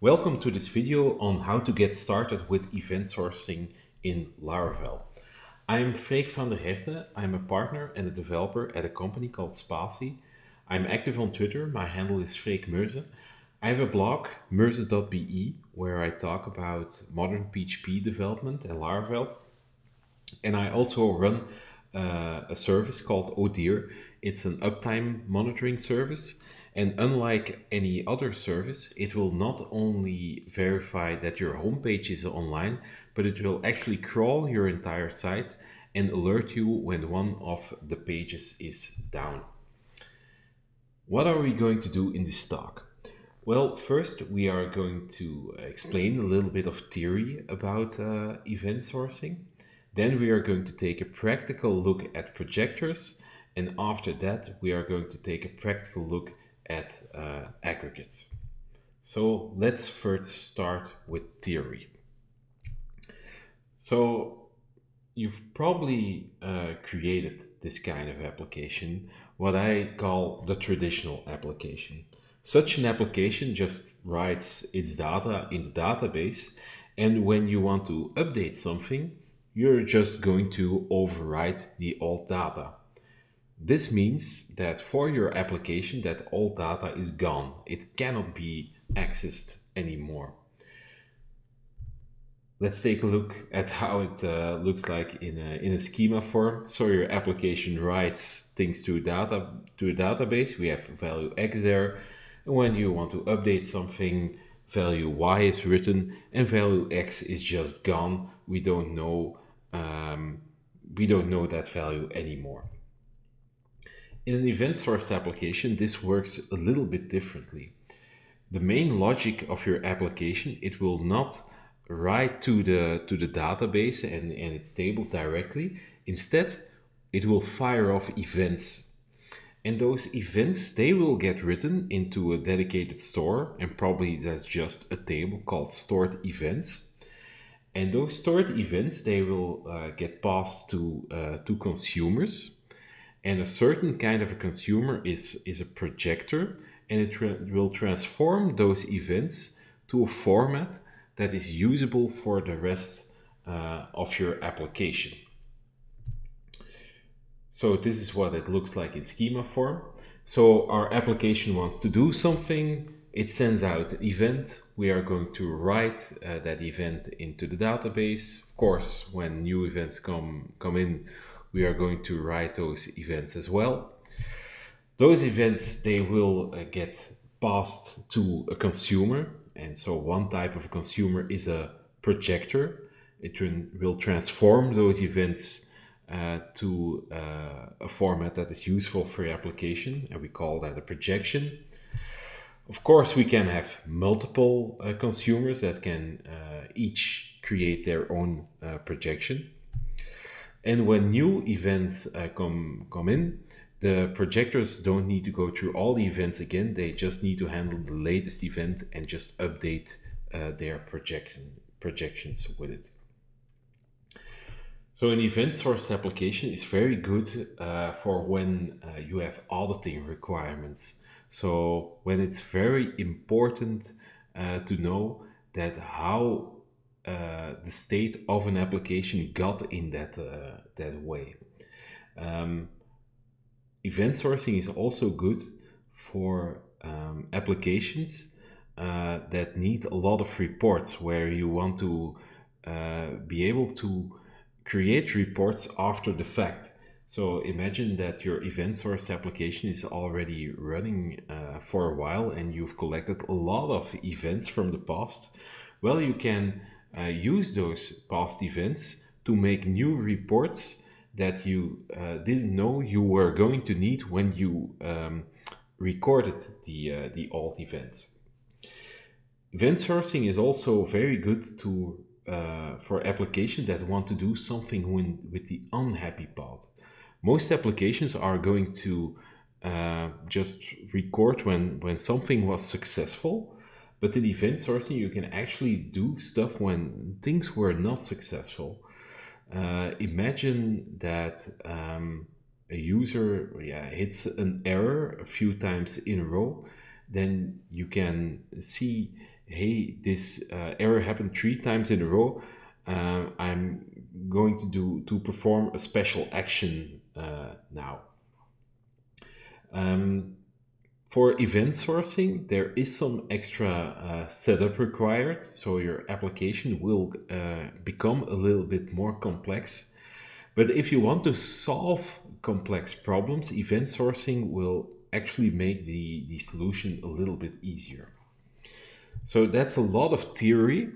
Welcome to this video on how to get started with event sourcing in Laravel. I'm Freek van der Herten. I'm a partner and a developer at a company called Spatie. I'm active on Twitter. My handle is Freek Murze. I have a blog, murze.be, where I talk about modern PHP development and Laravel. And I also run uh, a service called Odir. It's an uptime monitoring service. And unlike any other service, it will not only verify that your homepage is online, but it will actually crawl your entire site and alert you when one of the pages is down. What are we going to do in this talk? Well, first we are going to explain a little bit of theory about uh, event sourcing. Then we are going to take a practical look at projectors. And after that, we are going to take a practical look at uh, aggregates. So let's first start with theory. So you've probably uh, created this kind of application, what I call the traditional application. Such an application just writes its data in the database, and when you want to update something, you're just going to overwrite the old data. This means that for your application that all data is gone. It cannot be accessed anymore. Let's take a look at how it uh, looks like in a, in a schema form. So your application writes things to data to a database. We have value x there. And when you want to update something, value y is written and value x is just gone. We don't know um, we don't know that value anymore. In an event sourced application, this works a little bit differently. The main logic of your application, it will not write to the to the database and, and its tables directly. Instead, it will fire off events. And those events, they will get written into a dedicated store, and probably that's just a table called stored events. And those stored events, they will uh, get passed to, uh, to consumers and a certain kind of a consumer is, is a projector and it tra will transform those events to a format that is usable for the rest uh, of your application. So this is what it looks like in schema form. So our application wants to do something, it sends out an event. We are going to write uh, that event into the database. Of course, when new events come, come in, we are going to write those events as well. Those events, they will uh, get passed to a consumer. And so one type of consumer is a projector. It will transform those events uh, to uh, a format that is useful for your application. And we call that a projection. Of course, we can have multiple uh, consumers that can uh, each create their own uh, projection. And when new events uh, come, come in, the projectors don't need to go through all the events again. They just need to handle the latest event and just update uh, their projection, projections with it. So an event sourced application is very good uh, for when uh, you have auditing requirements. So when it's very important uh, to know that how uh, the state of an application got in that uh, that way. Um, event sourcing is also good for um, applications uh, that need a lot of reports where you want to be able to create reports after the fact. So imagine that your event sourced application is already running for a while and you've collected a lot of events from the past. Well, you can uh, use those past events to make new reports that you uh, didn't know you were going to need when you um, recorded the, uh, the old events. Event sourcing is also very good to uh, for applications that want to do something when, with the unhappy part. Most applications are going to uh, just record when, when something was successful but in event sourcing, you can actually do stuff when things were not successful. Uh, imagine that um, a user yeah, hits an error a few times in a row, then you can see hey, this uh, error happened three times in a row. Uh, I'm going to do to perform a special action uh, now. Um, for event sourcing, there is some extra uh, setup required, so your application will uh, become a little bit more complex. But if you want to solve complex problems, event sourcing will actually make the, the solution a little bit easier. So that's a lot of theory.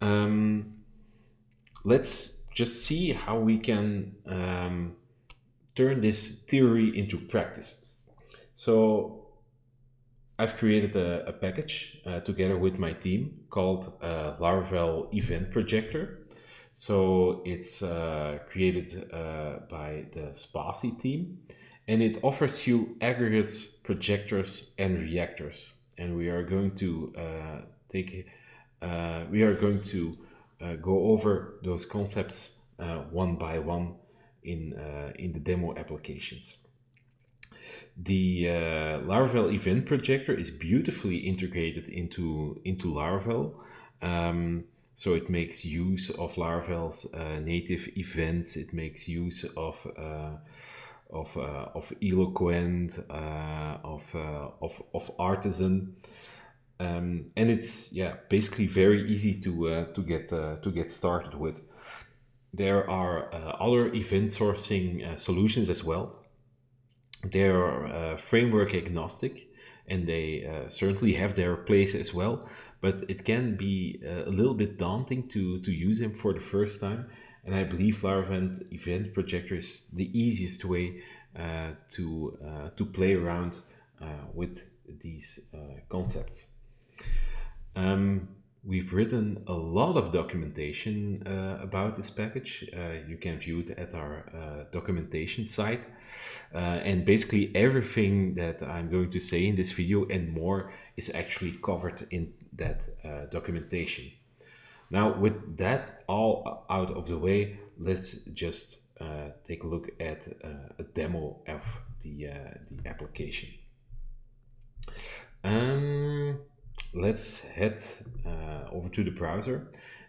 Um, let's just see how we can um, turn this theory into practice. So I've created a, a package uh, together with my team called uh, Laravel Event Projector. So it's uh, created uh, by the Spatie team and it offers you aggregates, projectors, and reactors. And we are going to uh, take, uh, we are going to go over those concepts one by one in in the demo applications. The Laravel event projector is beautifully integrated into into Laravel. Um, so it makes use of Laravel's uh, native events. It makes use of uh, of uh, of Eloquent, uh, of, uh, of of Artisan, um, and it's yeah basically very easy to uh, to get to get started with. There are other event sourcing solutions as well. They are framework agnostic, and they certainly have their place as well but it can be uh, a little bit daunting to, to use them for the first time. And I believe Laravel Event Projector is the easiest way uh, to, uh, to play around uh, with these uh, concepts. Um, we've written a lot of documentation uh, about this package. you can view it at our documentation site. and basically everything that I'm going to say in this video and more is actually covered in that uh, documentation. Now, with that all out of the way, let's just uh, take a look at uh, a demo of the, uh, the application. Um, let's head uh, over to the browser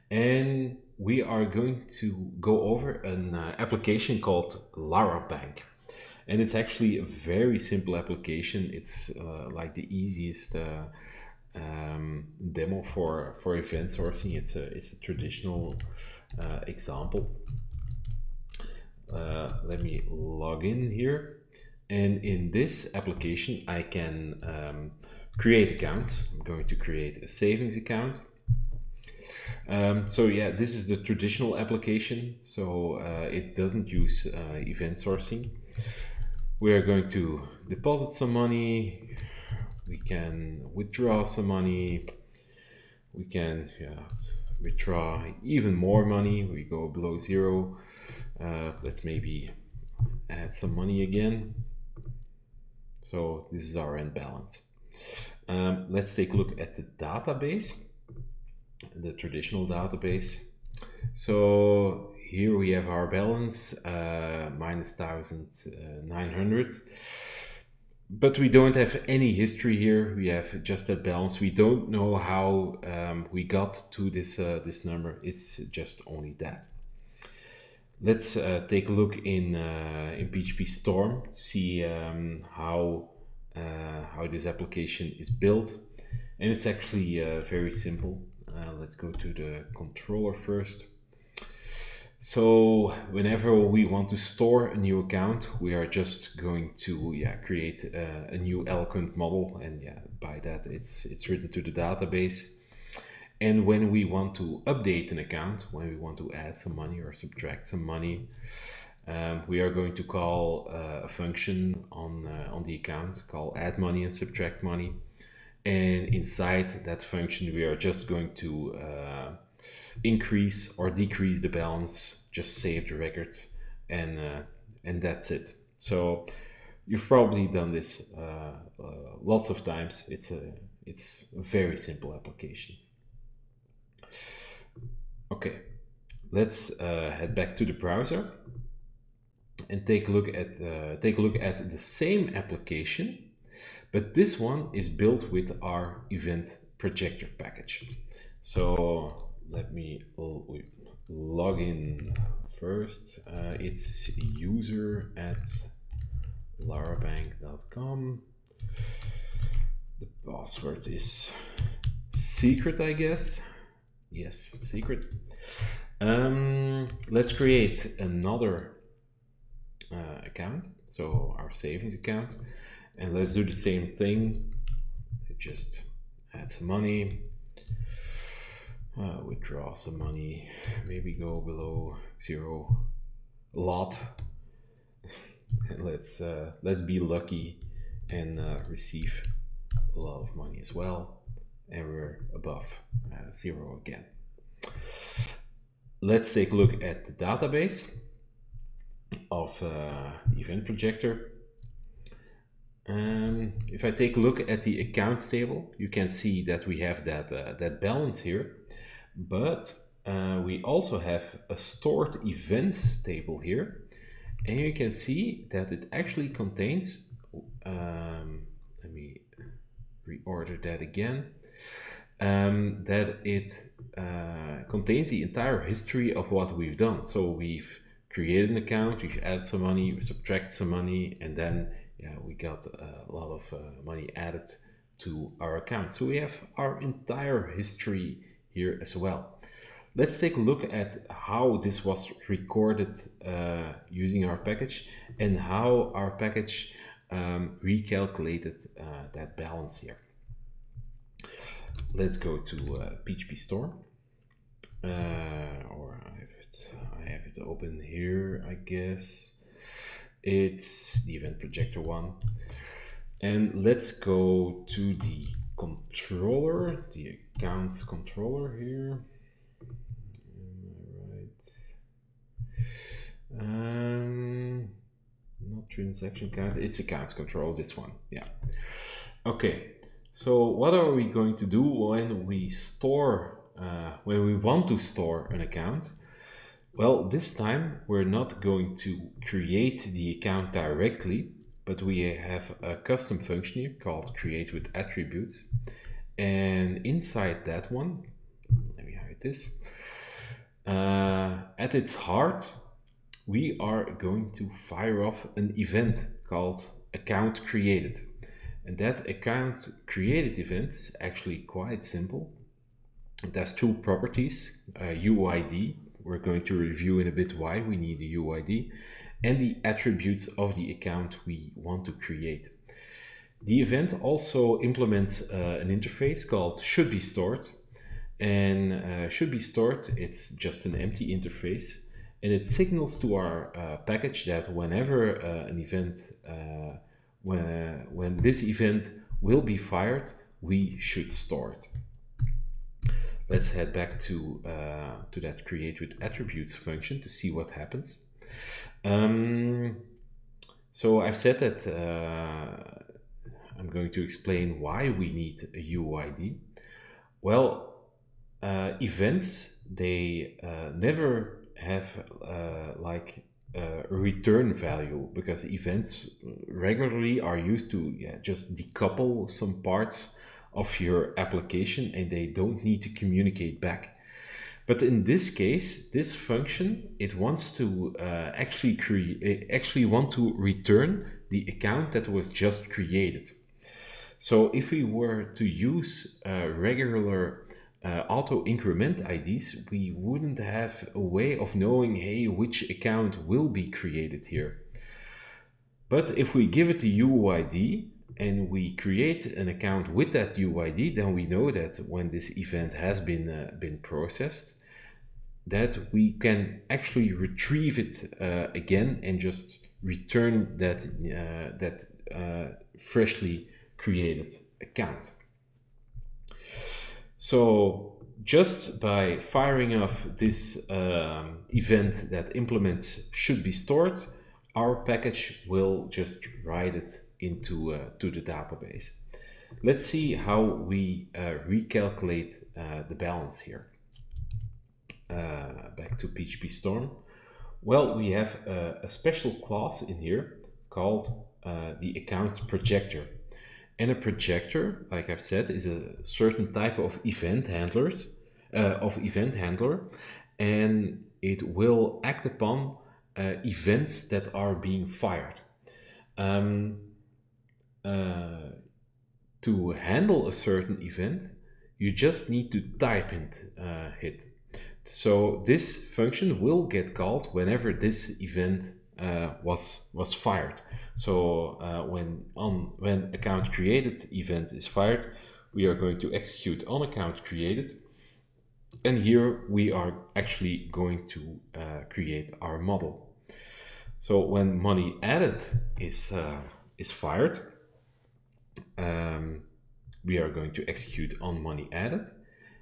and we are going to go over an uh, application called Larabank and it's actually a very simple application. It's uh, like the easiest uh, um, demo for for event sourcing. It's a it's a traditional uh, example. Uh, let me log in here, and in this application, I can um, create accounts. I'm going to create a savings account. Um, so yeah, this is the traditional application. So uh, it doesn't use uh, event sourcing. We are going to deposit some money. We can withdraw some money. We can yeah, withdraw even more money. We go below zero. Uh, let's maybe add some money again. So this is our end balance um, let's take a look at the database the traditional database. So here we have our balance uh, minus 1900 but we don't have any history here. We have just that balance. We don't know how um, we got to this uh, this number. It's just only that. Let's uh, take a look in uh, in php storm see um, how uh, Uh, how this application is built. And it's actually uh, very simple. Uh, let's go to the controller first. So whenever we want to store a new account, we are just going to yeah create a, a new eloquent model, and yeah by that it's it's written to the database. And when we want to update an account, when we want to add some money or subtract some money, um, we are going to call uh, a function on uh, on the account called add money and subtract money. And inside that function, we are just going to uh, increase or decrease the balance, just save the record, and uh, and that's it. So you've probably done this uh, uh, lots of times. It's a it's a very simple application. Okay, let's head back to the browser and take a look at uh, take a look at the same application, but this one is built with our event projector package. So let me log in first. Uh, it's user at larabank.com. The password is secret, I guess. Yes, secret. Um, let's create another uh, account, so our savings account, and let's do the same thing. Just add some money, uh, withdraw some money, maybe go below zero. A lot. and let's uh, let's be lucky and uh, receive a lot of money as well, and we're above uh, zero again. Let's take a look at the database of uh, the event projector. Um, if I take a look at the accounts table, you can see that we have that, uh, that balance here, but uh, we also have a stored events table here. And you can see that it actually contains, um, let me reorder that again, um, that it uh, contains the entire history of what we've done. So we've created an account, we add some money, we subtract some money, and then yeah, we got a lot of uh, money added to our account. So we have our entire history here as well. Let's take a look at how this was recorded uh, using our package and how our package um, recalculated uh, that balance here let's go to uh, PHP Storm Uh, or I have it, open here, I guess. It's the event projector one. And let's go to the controller, the accounts controller here. Am I Right. Um, not transaction count, it's accounts control, this one. Yeah. Okay, so what are we going to do when we store, uh, when we want to store an account? Well, this time we're not going to create the account directly, but we have a custom function here called create with attributes. And inside that one, let me hide this, uh, at its heart, we are going to fire off an event called account created. And that account created event is actually quite simple. It has two properties, uh, UID, we're going to review in a bit why we need the UID, and the attributes of the account we want to create. The event also implements uh, an interface called should be stored and uh, should be stored it's just an empty interface and it signals to our uh, package that whenever uh, an event uh, when, uh, when this event will be fired, we should store it. Let's head back to, uh, to that create with attributes function to see what happens. Um, so I've said that uh, I'm going to explain why we need a UID. Well, uh, events, they uh, never have uh, like uh, return value because events regularly are used to yeah, just decouple some parts of your application and they don't need to communicate back. But in this case, this function, it wants to uh, actually create, actually want to return the account that was just created. So if we were to use a regular uh, auto increment IDs, we wouldn't have a way of knowing, hey, which account will be created here. But if we give it a UID and we create an account with that UID, then we know that when this event has been, uh, been processed, that we can actually retrieve it uh, again and just return that, uh, that uh, freshly created account. So just by firing off this um, event that implements should be stored, our package will just write it into uh, to the database. Let's see how we uh, recalculate uh, the balance here. Uh, back to PHP Storm. Well, we have a, special class in here called the accounts projector. And a projector, like I've said, is a certain type of event handlers uh, of event handler, and it will act upon uh, events that are being fired. Um, uh, to handle a certain event, you just need to type it, uh, it. So this function will get called whenever this event uh, was was fired. So uh, when on when account created event is fired, we are going to execute on account created, and here we are actually going to uh, create our model. So when money added is uh, is fired, um, we are going to execute on money added.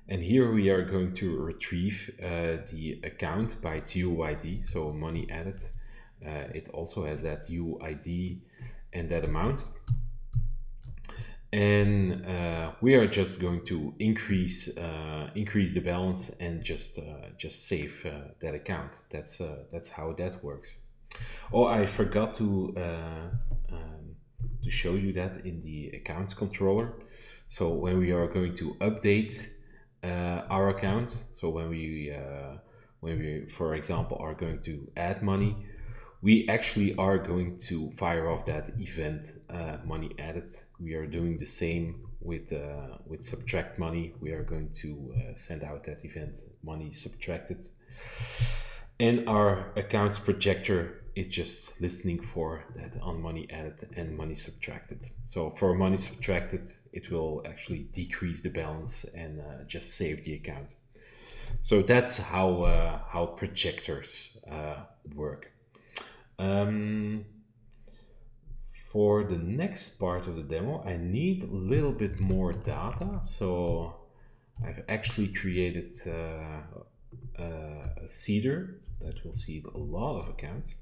And here we are going to retrieve uh, the account by its UID, so money added. Uh, it also has that UID and that amount. And uh, we are just going to increase uh, increase the balance and just uh, just save uh, that account. That's that's how that works. Oh, I forgot to um, to show you that in the accounts controller. So when we are going to update uh, our account, so when we uh, when we, for example, are going to add money, we actually are going to fire off that event uh, money added. We are doing the same with uh, with subtract money. We are going to uh, send out that event money subtracted, and our accounts projector is just listening for that on money added and money subtracted. So for money subtracted, it will actually decrease the balance and uh, just save the account. So that's how uh, how projectors uh, work. Um, for the next part of the demo, I need a little bit more data. So I've actually created uh, uh, a seeder that will see a lot of accounts.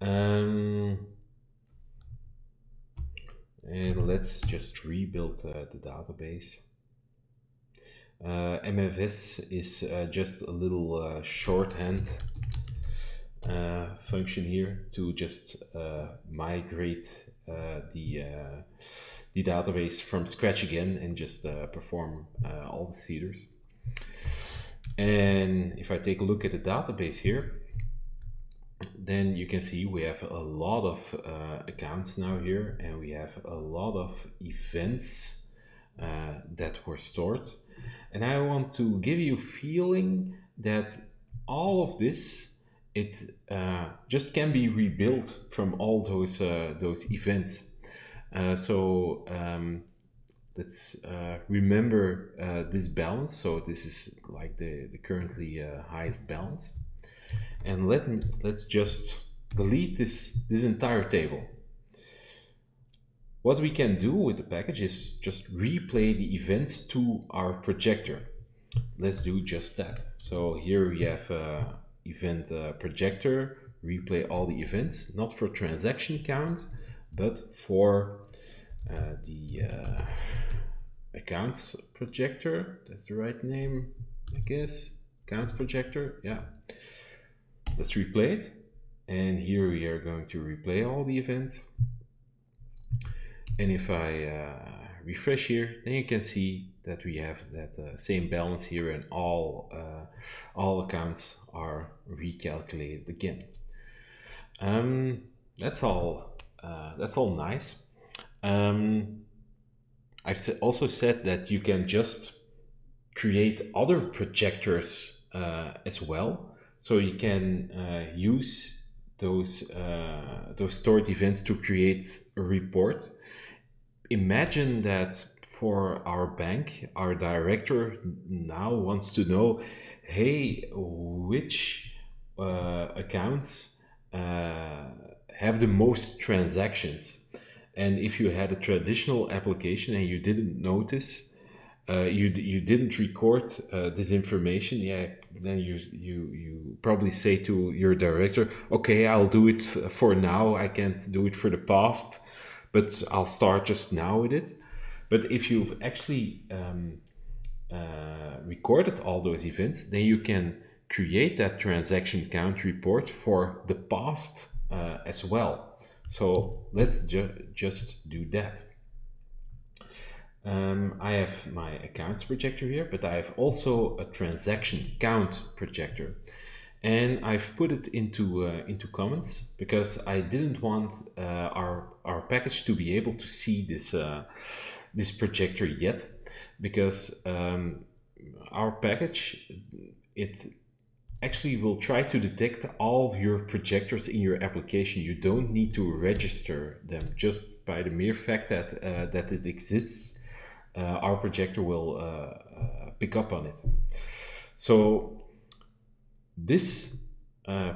Um, and let's just rebuild uh, the database. Uh, MFS is uh, just a little uh, shorthand uh, function here to just uh, migrate the the database from scratch again and just perform all the seeders. And if I take a look at the database here, then you can see we have a lot of uh, accounts now here and we have a lot of events uh, that were stored. And I want to give you feeling that all of this it uh, just can be rebuilt from all those uh, those events. Uh, so um, let's uh, remember this balance. So this is like the, the currently highest balance and let me, let's just delete this, this entire table. What we can do with the package is just replay the events to our projector. Let's do just that. So here we have uh, event uh, projector, replay all the events, not for transaction count, but for uh, the uh, accounts projector. That's the right name, I guess. Accounts projector, yeah let's replay it. And here we are going to replay all the events. And if I uh, refresh here, then you can see that we have that uh, same balance here and all, uh, all accounts are recalculated again. Um, that's all, uh, that's all nice. Um, I've also said that you can just create other projectors uh, as well. So you can uh, use those uh, those stored events to create a report. Imagine that for our bank, our director now wants to know, hey, which uh, accounts uh, have the most transactions? And if you had a traditional application and you didn't notice, uh, you you didn't record uh, this information, yeah, then you you you probably say to your director, okay, I'll do it for now. I can't do it for the past, but I'll start just now with it. But if you've actually um, uh, recorded all those events, then you can create that transaction count report for the past uh, as well. So let's ju just do that. Um, I have my accounts projector here, but I have also a transaction count projector. And I've put it into uh, into comments because I didn't want uh, our our package to be able to see this uh, this projector yet, because um, our package it actually will try to detect all your projectors in your application. You don't need to register them just by the mere fact that uh, that it exists. Uh, our projector will uh, uh pick up on it. So this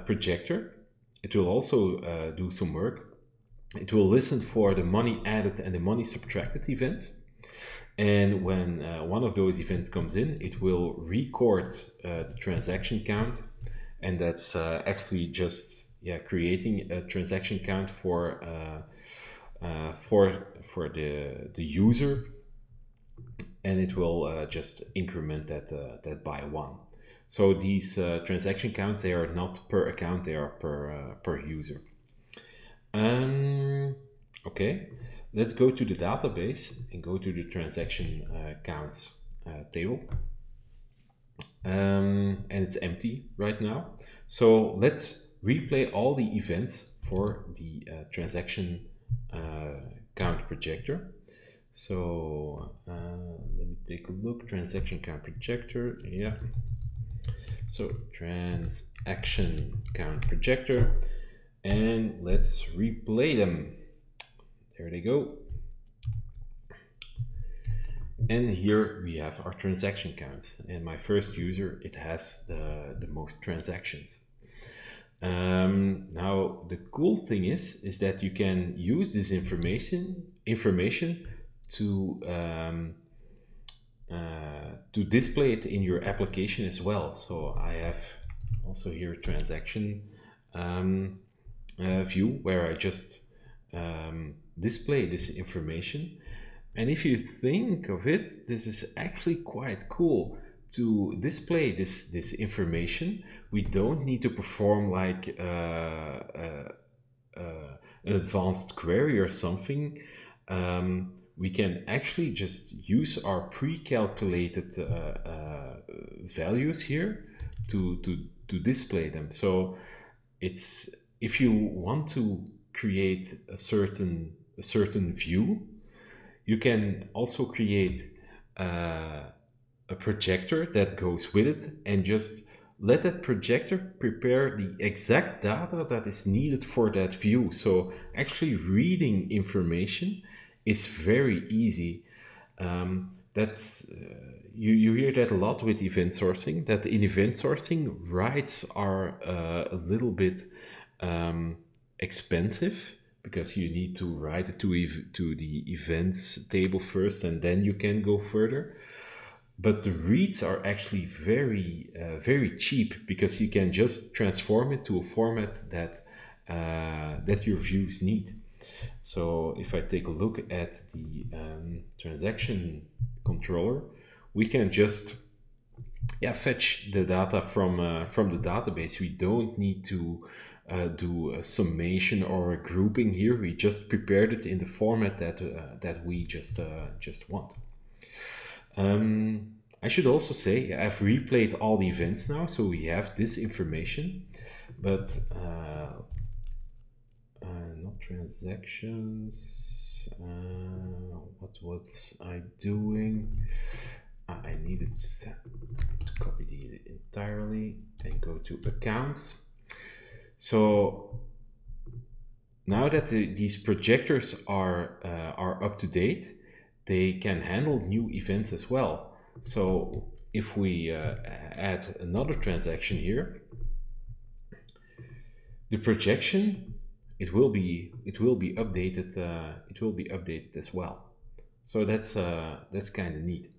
projector, it will also do some work. It will listen for the money added and the money subtracted events. And when uh, one of those events comes in, it will record uh, the transaction count. And that's uh, actually just yeah creating a transaction count for for for the the user, and it will uh, just increment that that by one. So these transaction counts they are not per account; they are per per user. Um, okay. Let's go to the database and go to the transaction uh, counts uh, table. Um, and it's empty right now. So let's replay all the events for the uh, transaction uh, count projector. So uh, let me take a look. Transaction count projector. Yeah. So transaction count projector. And let's replay them. There they go. And here we have our transaction counts. And my first user, it has the, the most transactions. Um, now, the cool thing is, is that you can use this information, information to, um, uh, to display it in your application as well. So I have also here transaction um, uh, view where I just um, display this information. And if you think of it, this is actually quite cool to display this, this information. We don't need to perform like uh, uh, uh, an advanced query or something. Um, we can actually just use our pre-calculated uh, uh, values here to, to, to display them. So it's if you want to create a certain a certain view. You can also create uh, a projector that goes with it and just let that projector prepare the exact data that is needed for that view. So actually reading information is very easy. Um, that's uh, you, you hear that a lot with event sourcing that in event sourcing writes are uh, a little bit um, expensive because you need to write it to, ev- to the events table first and then you can go further but the reads are actually very uh, very cheap because you can just transform it to a format that uh, that your views need so if i take a look at the um, transaction controller we can just yeah fetch the data from uh, from the database we don't need to uh, do a summation or a grouping here. We just prepared it in the format that uh, that we just uh, just want. Um, I should also say I've replayed all the events now, so we have this information, but uh, not transactions. Uh, what was I doing? I needed to copy the entirely and go to accounts so now that the, these projectors are, uh, are up to date, they can handle new events as well. So if we uh, add another transaction here, the projection it will be it will be updated uh, it will be updated as well. So that's uh, that's kind of neat.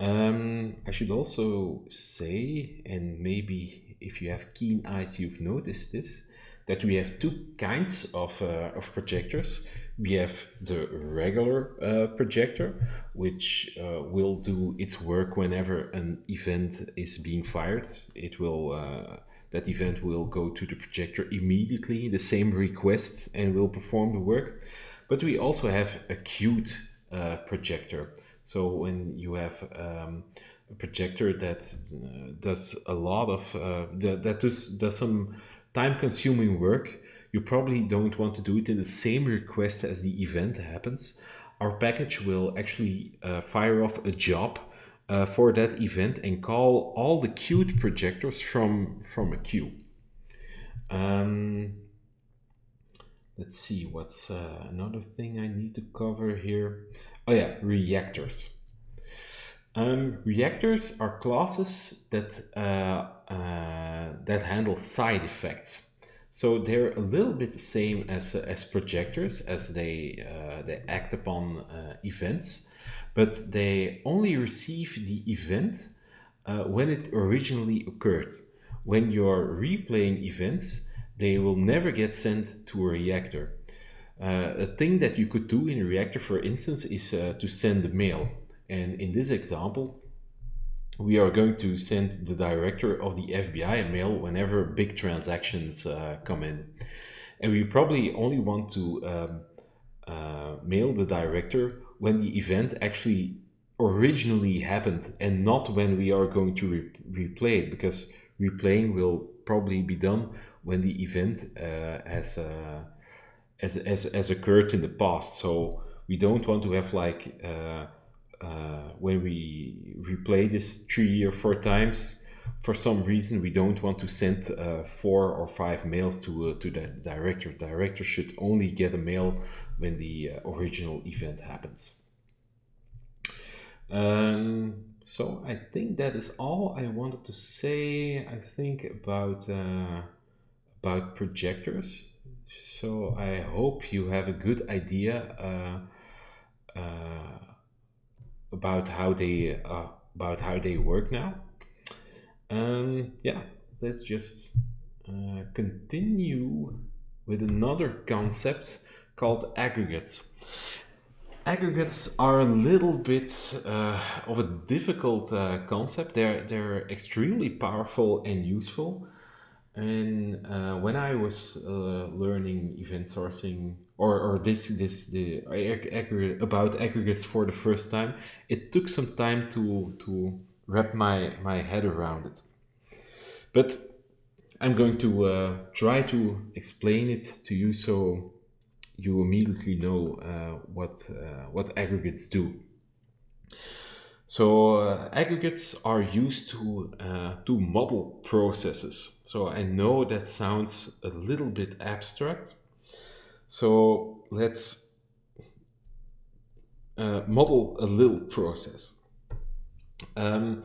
Um, I should also say, and maybe if you have keen eyes, you've noticed this, that we have two kinds of, uh, of projectors. We have the regular uh, projector, which uh, will do its work whenever an event is being fired. It will uh, that event will go to the projector immediately, the same requests, and will perform the work. But we also have a queued uh, projector. So when you have um, a projector that uh, does a lot of, uh, that, that does, does some time consuming work, you probably don't want to do it in the same request as the event happens. Our package will actually uh, fire off a job uh, for that event and call all the queued projectors from, from a queue. Um, let's see, what's uh, another thing I need to cover here? Oh yeah, reactors. Um, reactors are classes that, uh, uh, that handle side effects. So they're a little bit the same as, as projectors as they, uh, they act upon uh, events, but they only receive the event uh, when it originally occurred. When you're replaying events, they will never get sent to a reactor. Uh, a thing that you could do in a reactor, for instance, is uh, to send a mail. And in this example, we are going to send the director of the FBI a mail whenever big transactions uh, come in. And we probably only want to um, uh, mail the director when the event actually originally happened and not when we are going to re replay it because replaying will probably be done when the event uh, has, uh, has, has, has occurred in the past. So we don't want to have like uh, uh, when we replay this three or four times, for some reason we don't want to send uh, four or five mails to uh, to the director. Director should only get a mail when the uh, original event happens. Um, so I think that is all I wanted to say. I think about uh, about projectors. So I hope you have a good idea uh, about how they uh, about how they work now. Um, yeah, let's just uh, continue with another concept called aggregates. Aggregates are a little bit uh, of a difficult uh, concept. They're they're extremely powerful and useful. And uh, when I was uh, learning event sourcing or, or this this the aggregate about aggregates for the first time, it took some time to to wrap my my head around it. But I'm going to uh, try to explain it to you so you immediately know uh, what uh, what aggregates do. So uh, aggregates are used to uh, to model processes. So I know that sounds a little bit abstract, so let's uh, model a little process. Um,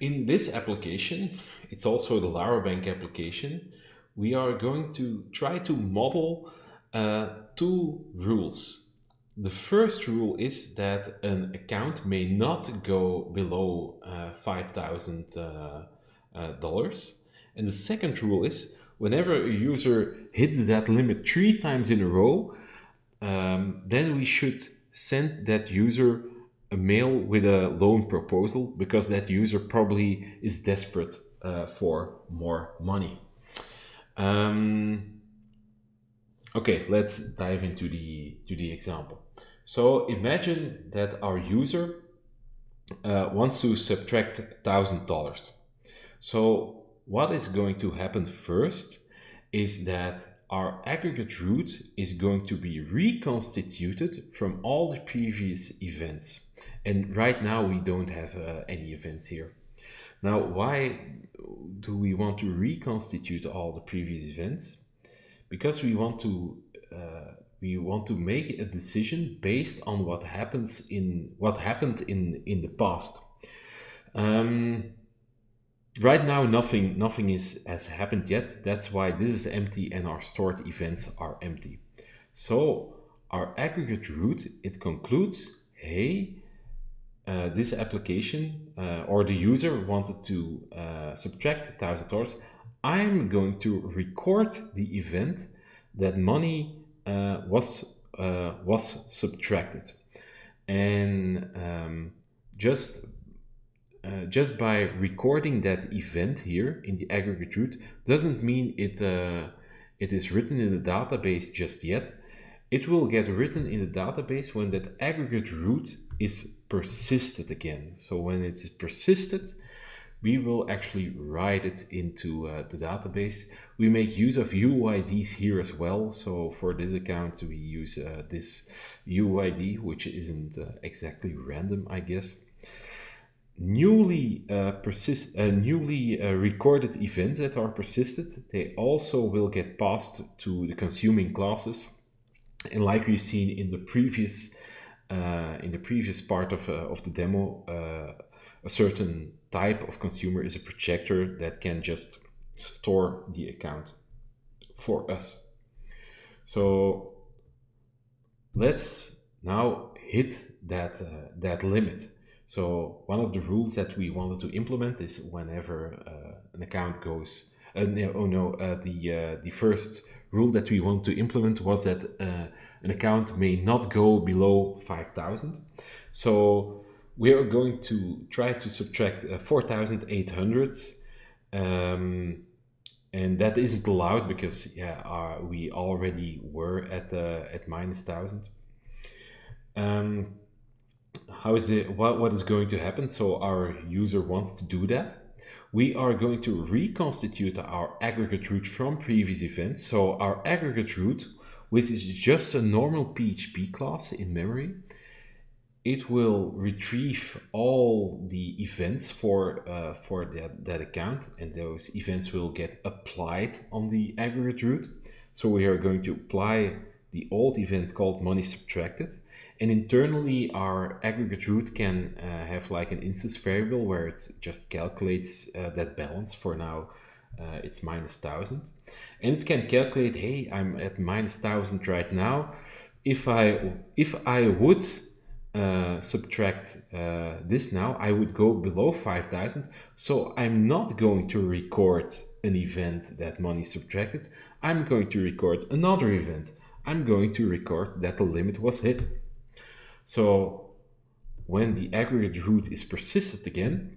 in this application, it's also the LaraBank application, we are going to try to model uh, two rules. The first rule is that an account may not go below uh, $5,000. Uh, uh and the second rule is whenever a user hits that limit three times in a row, um, then we should send that user a mail with a loan proposal because that user probably is desperate uh, for more money. Um, okay, let's dive into the to the example. So imagine that our user uh, wants to subtract thousand dollars. So what is going to happen first is that our aggregate root is going to be reconstituted from all the previous events. And right now we don't have uh, any events here. Now, why do we want to reconstitute all the previous events? Because we want to uh, we want to make a decision based on what happens in what happened in in the past. Um, right now nothing nothing is has happened yet that's why this is empty and our stored events are empty so our aggregate root it concludes hey uh, this application uh, or the user wanted to uh, subtract thousand dollars i'm going to record the event that money uh, was uh, was subtracted and um, just uh, just by recording that event here in the aggregate root doesn't mean it, uh, it is written in the database just yet. It will get written in the database when that aggregate root is persisted again. So when it's persisted, we will actually write it into uh, the database. We make use of UIDs here as well. So for this account, we use uh, this UID, which isn't uh, exactly random, I guess. Newly uh, persist, uh, newly uh, recorded events that are persisted, they also will get passed to the consuming classes. And like we've seen in the previous in the previous part of, of the demo, a certain type of consumer is a projector that can just store the account for us. So let's now hit that, uh, that limit. So one of the rules that we wanted to implement is whenever uh, an account goes, uh, no, oh no, uh, the, uh, the first rule that we want to implement was that uh, an account may not go below 5,000. So we are going to try to subtract uh, 4,800 um, and that isn't allowed because yeah uh, we already were at uh, at minus 1000 um, how is the what, what is going to happen? So our user wants to do that. We are going to reconstitute our aggregate root from previous events. So our aggregate root which is just a normal php class in memory it will retrieve all the events for uh, for that, that account and those events will get applied on the aggregate root. So we are going to apply the old event called money subtracted and internally our aggregate root can uh, have like an instance variable where it just calculates uh, that balance for now uh, it's minus 1000 and it can calculate hey I'm at minus 1000 right now if I if I would uh, subtract uh, this now, I would go below 5000. So I'm not going to record an event that money subtracted. I'm going to record another event. I'm going to record that the limit was hit. So when the aggregate root is persisted again,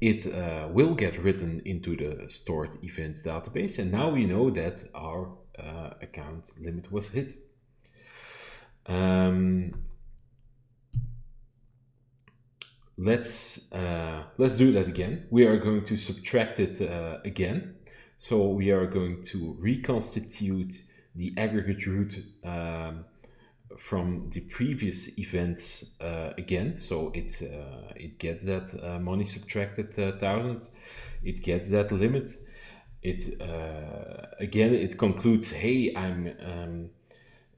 it uh, will get written into the stored events database. And now we know that our uh, account limit was hit. Um, let's uh, let's do that again. We are going to subtract it uh, again. So we are going to reconstitute the aggregate root um, from the previous events uh, again. So it uh, it gets that uh, money subtracted uh, thousand. It gets that limit. It again it concludes. Hey, I'm. Um,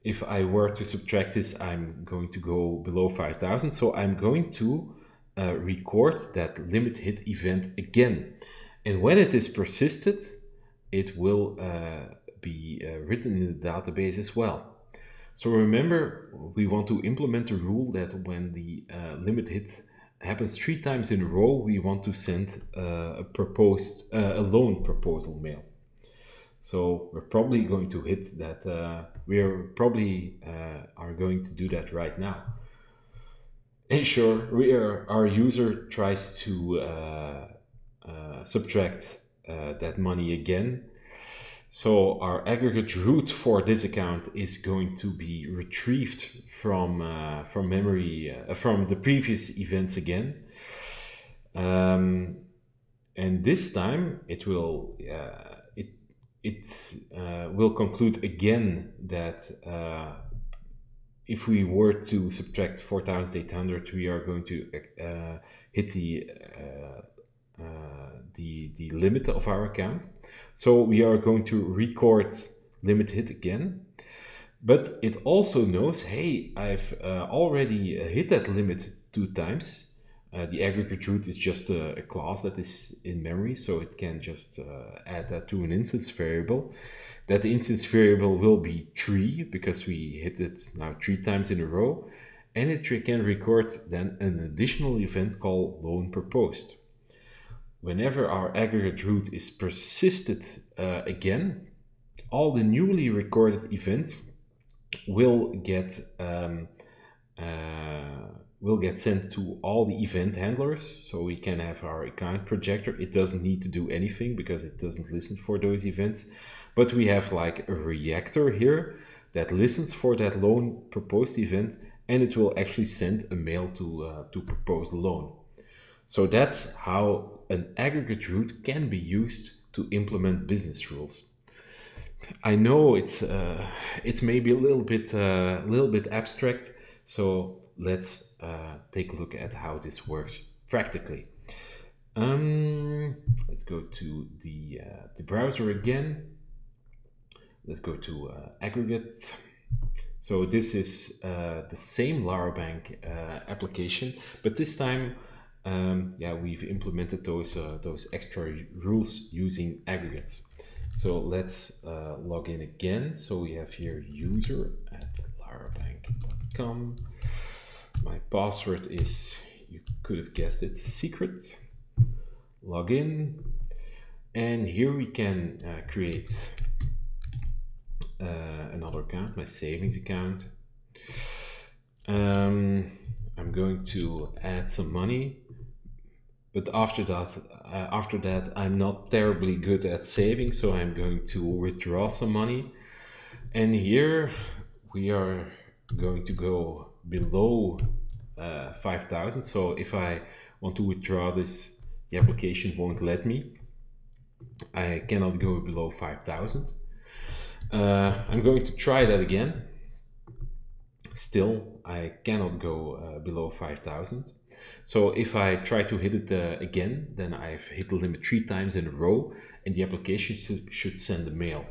if I were to subtract this, I'm going to go below 5,000. So I'm going to uh, record that limit hit event again. And when it is persisted, it will uh, be uh, written in the database as well. So remember, we want to implement a rule that when the uh, limit hit happens three times in a row, we want to send uh, a proposed uh, a loan proposal mail. So we're probably going to hit that. we are probably are going to do that right now. And sure, we are, our user tries to uh, uh, subtract uh, that money again. So our aggregate root for this account is going to be retrieved from uh, from memory uh, from the previous events again. Um, and this time it will uh, it it will conclude again that if we were to subtract 4,800, we are going to uh, hit the, uh, uh, the, the limit of our account. So we are going to record limit hit again. But it also knows, hey, I've uh, already uh, hit that limit two times. Uh, the aggregate root is just a, a, class that is in memory, so it can just add that to an instance variable that the instance variable will be 3 because we hit it now three times in a row and it can record then an additional event called loan proposed. Whenever our aggregate root is persisted uh, again, all the newly recorded events will get um, uh, will get sent to all the event handlers. So we can have our account projector. It doesn't need to do anything because it doesn't listen for those events. But we have like a reactor here that listens for that loan proposed event and it will actually send a mail to, uh, to propose loan. So that's how an aggregate root can be used to implement business rules. I know it's uh, it's maybe a little bit uh, a little bit abstract, so let's uh, take a look at how this works practically. Um, let's go to the uh, the browser again. Let's go to uh, aggregate. So this is uh, the same Larabank application, but this time um, yeah, we've implemented those uh, those extra rules using aggregates. So let's uh, log in again. So we have here user at larabank.com. My password is, you could have guessed it, secret. Log in. And here we can uh, create uh, another account, my savings account. Um, I'm going to add some money but after that uh, after that i'm not terribly good at saving so i'm going to withdraw some money. And here we are going to go below uh, 5000 so if i want to withdraw this the application won't let me. I cannot go below 5000 uh, i'm going to try that again still i cannot go uh, below 5000 so if I try to hit it uh, again, then I've hit the limit three times in a row and the application should send a mail.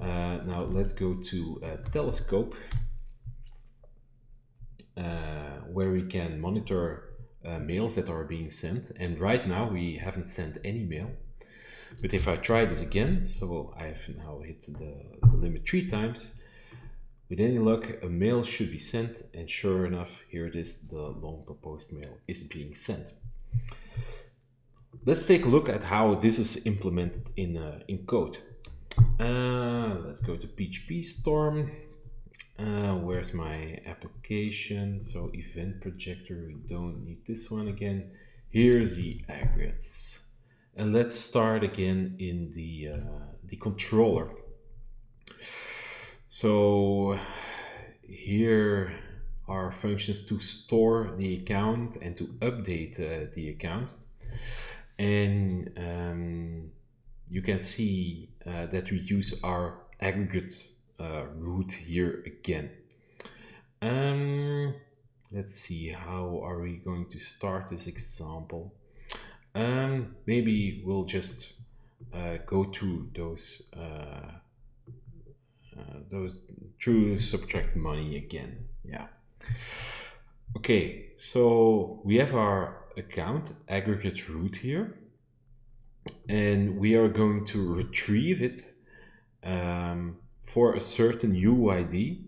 Uh, now let's go to uh, Telescope uh, where we can monitor mails that are being sent. And right now we haven't sent any mail. But if I try this again, so I've now hit the, the limit three times, with any luck, a mail should be sent, and sure enough, here it is, the loan proposed mail is being sent. Let's take a look at how this is implemented in, uh, in code. Uh, let's go to PHP Storm. Uh, where's my application? So event projector, we don't need this one again. Here's the aggregates. And let's start again in the, uh, the controller. So here are functions to store the account and to update uh, the account. And um, you can see uh, that we use our aggregate uh, root here again. Um, let's see, how are we going to start this example? Um, maybe we'll just uh, go to those uh, uh, those true subtract money again. Yeah. Okay, so we have our account aggregate root here, and we are going to retrieve it um, for a certain UID.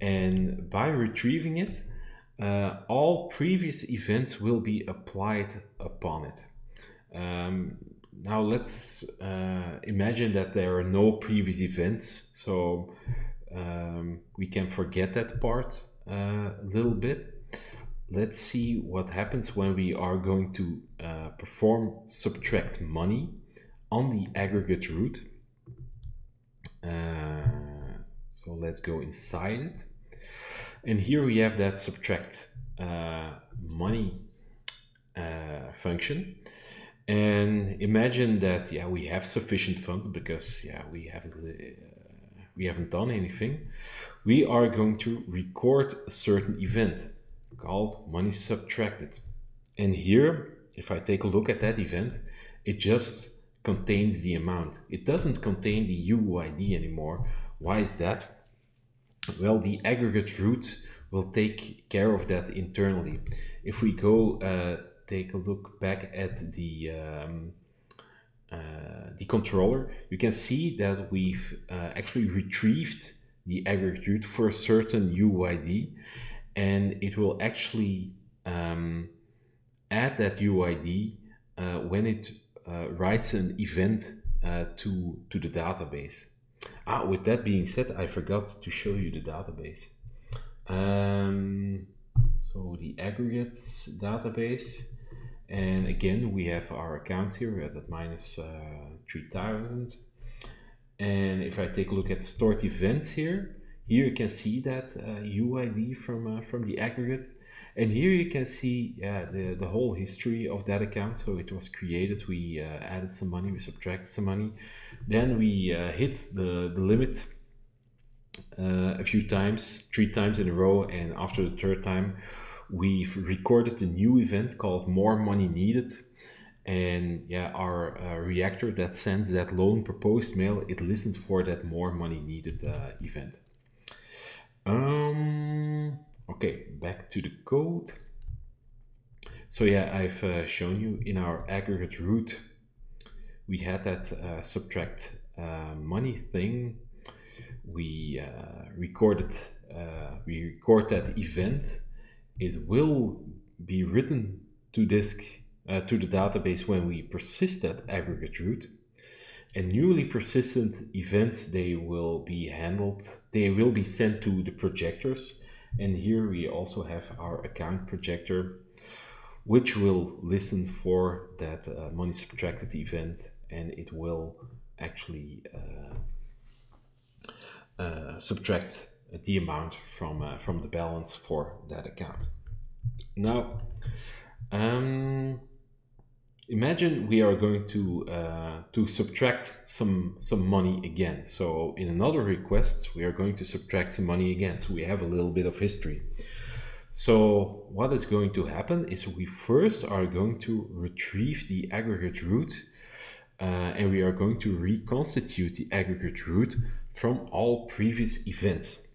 And by retrieving it, uh, all previous events will be applied upon it. Um, now let's uh, imagine that there are no previous events, so um, we can forget that part uh, a little bit. Let's see what happens when we are going to uh, perform subtract money on the aggregate root. Uh, so let's go inside it. And here we have that subtract uh, money uh, function and imagine that yeah we have sufficient funds because yeah we haven't uh, we haven't done anything. We are going to record a certain event called money subtracted. And here if i take a look at that event it just contains the amount. It doesn't contain the uid anymore. Why is that? Well the aggregate root will take care of that internally. If we go uh, take a look back at the um, uh, the controller, you can see that we've uh, actually retrieved the aggregate for a certain UID, and it will actually um, add that UID uh, when it writes an event to to the database. Ah, with that being said, I forgot to show you the database. Um, so the aggregates database. And again, we have our accounts here, we're at minus, uh, 3000. And if I take a look at stored events here, here you can see that uh, UID from, uh, from the aggregate. And here you can see yeah, the, the whole history of that account. So it was created, we uh, added some money, we subtracted some money. Then we uh, hit the, the limit uh, a few times, three times in a row. And after the third time, we've recorded a new event called More Money Needed. And yeah, our uh, reactor that sends that loan proposed mail, it listens for that more money needed uh, event. Um, okay, back to the code. So yeah, I've uh, shown you in our aggregate root, we had that uh, subtract uh, money thing. We uh, recorded, we record that event. It will be written to disk, uh, to the database when we persist that aggregate root. And newly persistent events they will be handled they will be sent to the projectors. And here we also have our account projector which will listen for that uh, money subtracted event. And it will actually uh, uh, subtract the amount from uh, from the balance for that account. Now um, imagine we are going to uh, to subtract some some money again. So in another request we are going to subtract some money again. So we have a little bit of history. So what is going to happen is we first are going to retrieve the aggregate root uh, and we are going to reconstitute the aggregate root from all previous events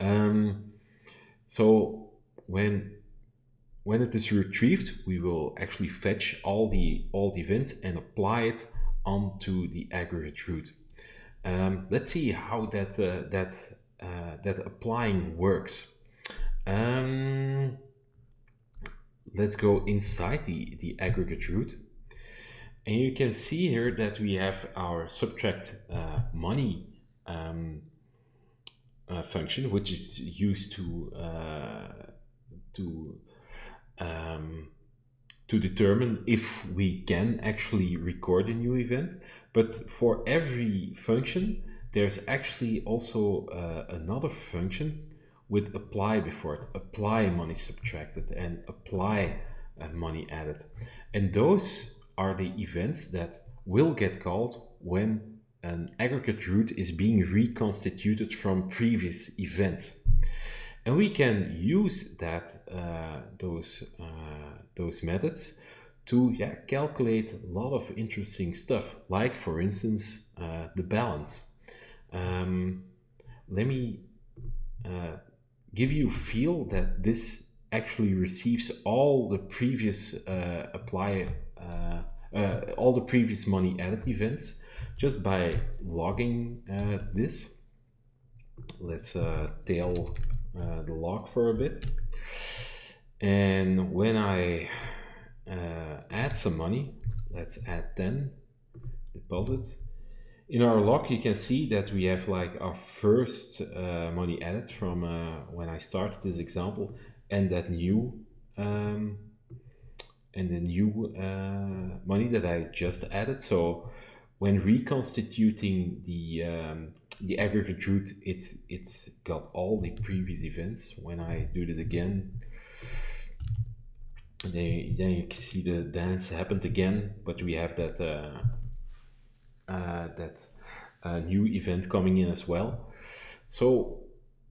um, so when when it is retrieved, we will actually fetch all the all the events and apply it onto the aggregate root. Um, let's see how that uh, that uh, that applying works. Um, let's go inside the the aggregate root, and you can see here that we have our subtract uh, money um, uh, function, which is used to uh, to um, to determine if we can actually record a new event. But for every function, there's actually also uh, another function with apply before it, apply money subtracted and apply uh, money added. And those are the events that will get called when an aggregate root is being reconstituted from previous events. And we can use that uh, those uh, those methods to yeah calculate a lot of interesting stuff like for instance uh, the balance. Um, let me uh, give you a feel that this actually receives all the previous uh, apply uh, all the previous money added events just by logging this let's tail uh, the log for a bit. And when I uh, add some money, let's add 10 deposit. In our log, you can see that we have like our first uh, money added from uh, when I started this example and that new um, and the new uh, money that I just added. So when reconstituting the um, the aggregate root, it's it's got all the previous events. When I do this again, then, then you see the dance happened again, but we have that uh, uh, that uh, new event coming in as well. So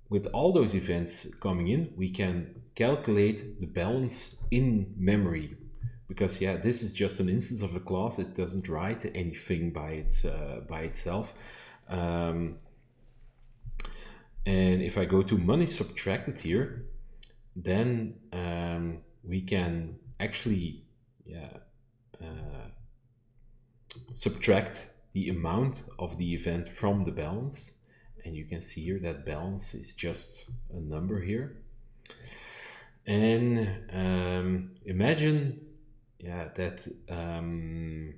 with all those events coming in, we can calculate the balance in memory because yeah, this is just an instance of a class. It doesn't write anything by its uh, by itself. Um, and if I go to money subtracted here, then um, we can actually yeah, uh, subtract the amount of the event from the balance. And you can see here that balance is just a number here. And um, imagine yeah, that um,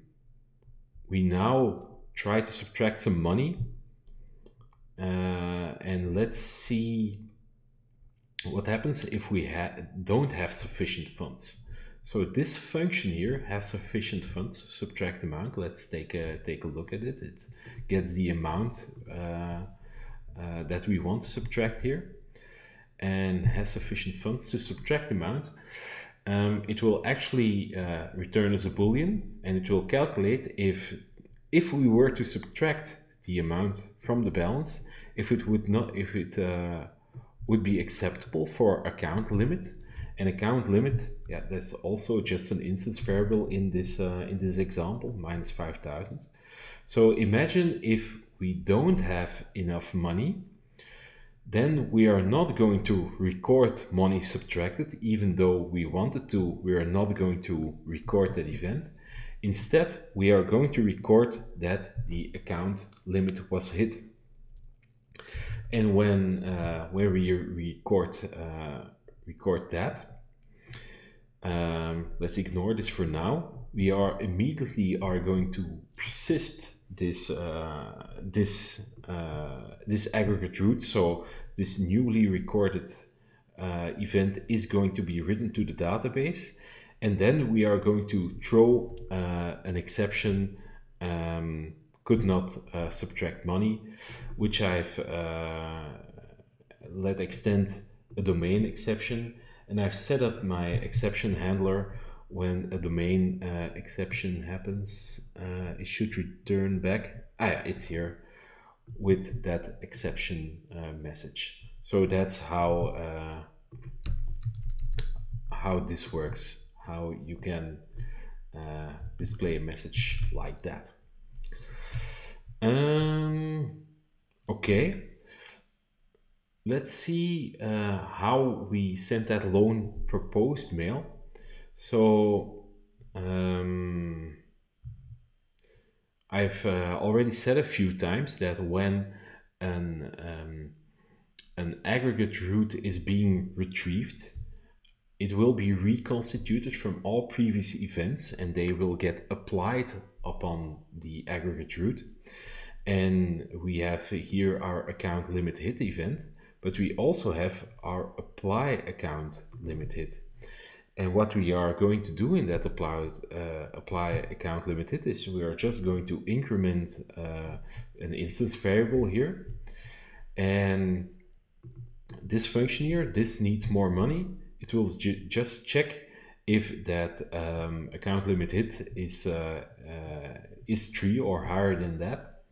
we now try to subtract some money uh, and let's see what happens if we ha don't have sufficient funds? So this function here has sufficient funds, subtract amount. Let's take a, take a look at it. It gets the amount uh, uh, that we want to subtract here and has sufficient funds to subtract amount. Um, it will actually uh, return as a boolean and it will calculate if if we were to subtract the amount from the balance if it would not if it uh, would be acceptable for account limit. And account limit yeah that's also just an instance variable in this uh, in this example minus 5000 so imagine if we don't have enough money then we are not going to record money subtracted even though we wanted to we are not going to record that event instead we are going to record that the account limit was hit and when uh, when we record uh, record that, um, let's ignore this for now. We are immediately are going to persist this uh, this uh, this aggregate root. So this newly recorded uh, event is going to be written to the database, and then we are going to throw uh, an exception. Um, could not uh, subtract money, which I've uh, let extend a domain exception. And I've set up my exception handler when a domain exception happens. It should return back. Ah, yeah, it's here with that exception uh, message. So that's how uh, how this works. How you can display a message like that. Um, okay. Let's see uh, how we sent that loan proposed mail. So um, I've uh, already said a few times that when an um, an aggregate root is being retrieved, it will be reconstituted from all previous events and they will get applied upon the aggregate root. And we have here our account limit hit event but we also have our apply account limit hit and what we are going to do in that apply, uh, apply account limited is we are just going to increment uh, an instance variable here. And this function here this needs more money. It will ju just check if that um, account limit hit is uh, uh is 3 or higher than that.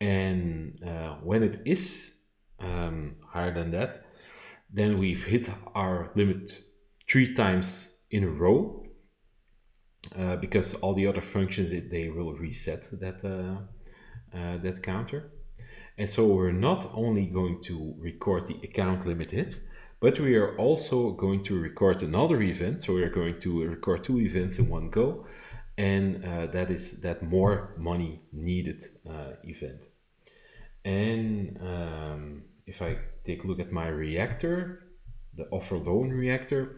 And uh, when it is um, higher than that, then we've hit our limit three times in a row uh, because all the other functions they will reset that uh, uh, that counter. And so we're not only going to record the account limit hit, but we are also going to record another event. So we're going to record two events in one go and uh, that is that more money needed uh, event. And um, if I take a look at my reactor, the offer loan reactor,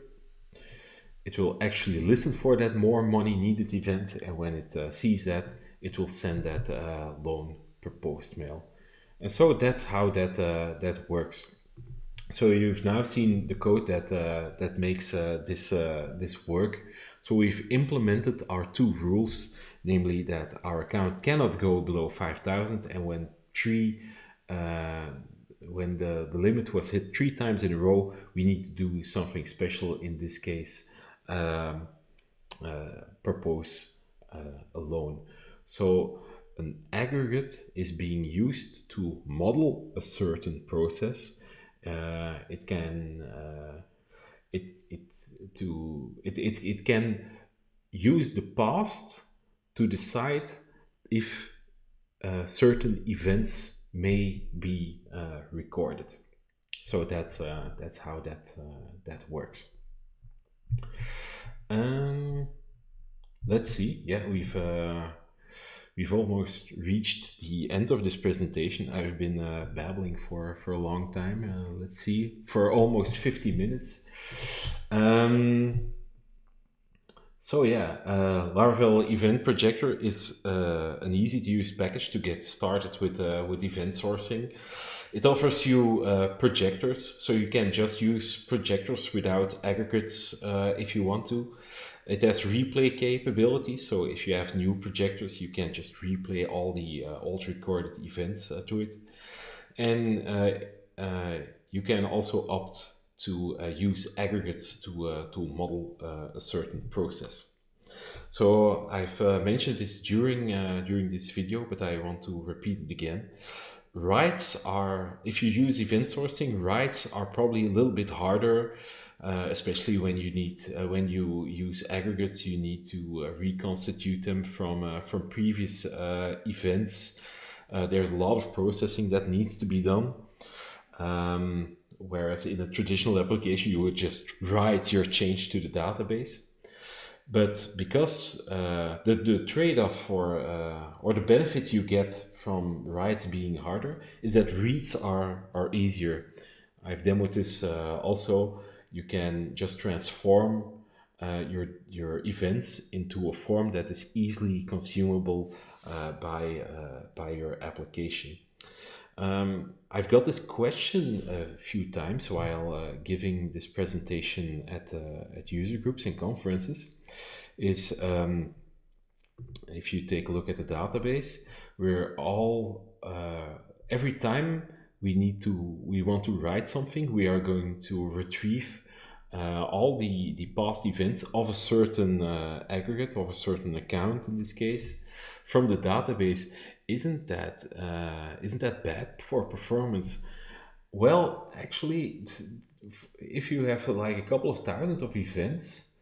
it will actually listen for that more money needed event. And when it uh, sees that, it will send that uh, loan proposed mail. And so that's how that, uh, that works. So you've now seen the code that, uh, that makes uh, this, uh, this work. So we've implemented our two rules, namely that our account cannot go below 5,000 and when three, when the, the limit was hit three times in a row, we need to do something special. In this case, um, uh, propose uh, a loan. So an aggregate is being used to model a certain process. Uh, it can it it to it, it it can use the past to decide if uh, certain events may be uh, recorded. So that's uh, that's how that that works. Um, let's see. Yeah, we've we've almost reached the end of this presentation. I've been uh, babbling for, for a long time. Uh, let's see, for almost 50 minutes. Um, so yeah, uh, Laravel Event Projector is uh, an easy to use package to get started with, uh, with event sourcing. It offers you uh, projectors, so you can just use projectors without aggregates uh, if you want to. It has replay capabilities, so if you have new projectors, you can just replay all the uh, old recorded events uh, to it. And uh, uh, you can also opt to use aggregates to, to model a certain process. So I've mentioned this during, during this video, but I want to repeat it again writes are if you use event sourcing writes are probably a little bit harder uh, especially when you need uh, when you use aggregates you need to uh, reconstitute them from uh, from previous uh, events. Uh, there's a lot of processing that needs to be done. Um, whereas in a traditional application you would just write your change to the database but because the, the trade-off for or the benefit you get from writes being harder is that reads are, are easier. I've demoed this uh, also. You can just transform uh, your, your events into a form that is easily consumable uh, by, uh, by your application. Um, I've got this question a few times while uh, giving this presentation at, uh, at user groups and conferences. Is um, if you take a look at the database, we're all uh, every time we need to we want to write something we are going to retrieve uh, all the the past events of a certain uh, aggregate of a certain account in this case from the database isn't that uh, not that bad for performance well actually if you have like a couple of thousand of events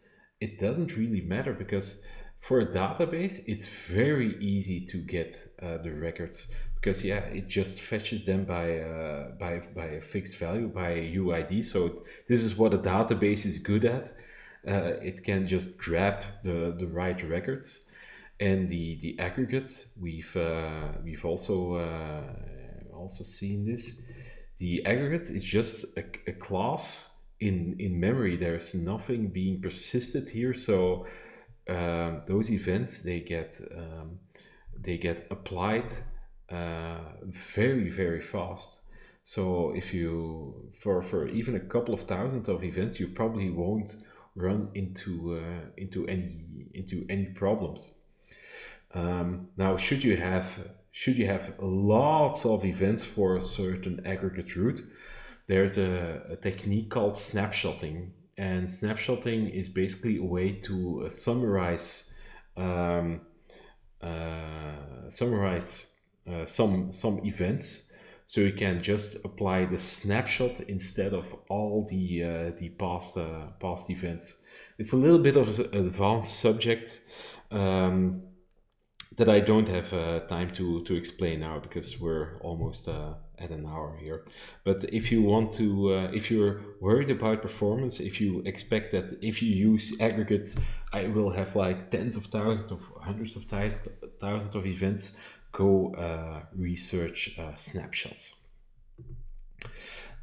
it doesn't really matter because for a database, it's very easy to get uh, the records because yeah, it just fetches them by uh, by by a fixed value by a UID. So this is what a database is good at. Uh, it can just grab the the right records, and the the aggregate we've uh, we've also uh, also seen this. The aggregate is just a, a class in in memory. There's nothing being persisted here, so um, those events they get um, they get applied uh, very very fast. So if you for for even a couple of thousand of events, you probably won't run into uh, into any into any problems. Um, now, should you have should you have lots of events for a certain aggregate root, there's a, a technique called snapshotting. And snapshotting is basically a way to uh, summarize um, uh, summarize uh, some some events. So you can just apply the snapshot instead of all the uh, the past uh, past events. It's a little bit of an advanced subject. Um, that I don't have uh, time to to explain now because we're almost at an hour here. But if you want to, uh, if you're worried about performance, if you expect that if you use aggregates, I will have like tens of thousands of hundreds of thousands of events, go uh, research uh, snapshots.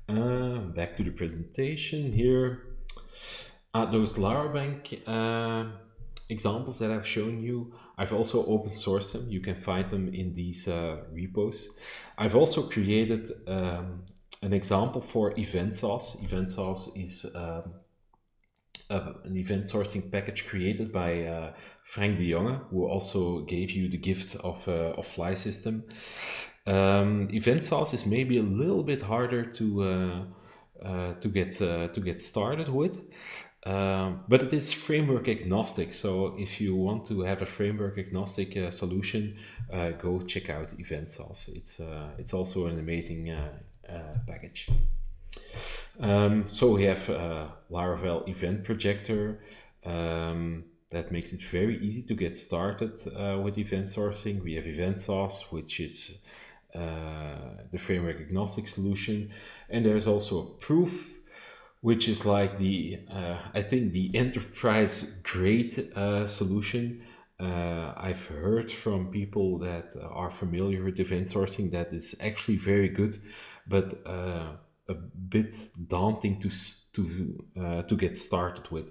Uh, back to the presentation here. Uh, those Larabank uh, examples that I've shown you, I've also open sourced them. You can find them in these uh, repos. I've also created um, an example for EventSauce. Event Sauce is um, an event sourcing package created by uh, Frank de Jonge, who also gave you the gift of, uh, of Flysystem. Um, EventSauce is maybe a little bit harder to uh, uh, to get uh, to get started with. Um, but it is framework agnostic. So if you want to have a framework agnostic uh, solution, uh, go check out EventSauce. It's uh, it's also an amazing uh, uh, package. Um, so we have uh, Laravel Event Projector. Um, that makes it very easy to get started with event sourcing. We have EventSauce, which is the framework agnostic solution, and there's also a Prooph which is like the uh, I think the enterprise grade uh, solution. Uh, I've heard from people that are familiar with event sourcing that it's actually very good, but uh, a bit daunting to to uh, to get started with.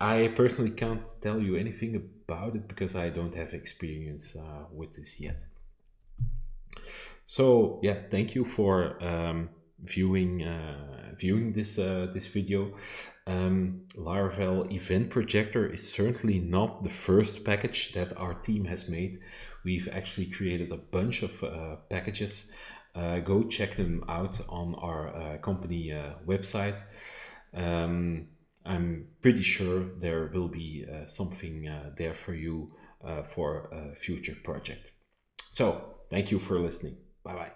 I personally can't tell you anything about it because I don't have experience uh, with this yet. So yeah, thank you for um, viewing uh, viewing this uh, this video. Um, Laravel Event Projector is certainly not the first package that our team has made. We've actually created a bunch of uh, packages. Uh, go check them out on our uh, company uh, website. Um, I'm pretty sure there will be something there for you for a future project. So, thank you for listening. Bye bye.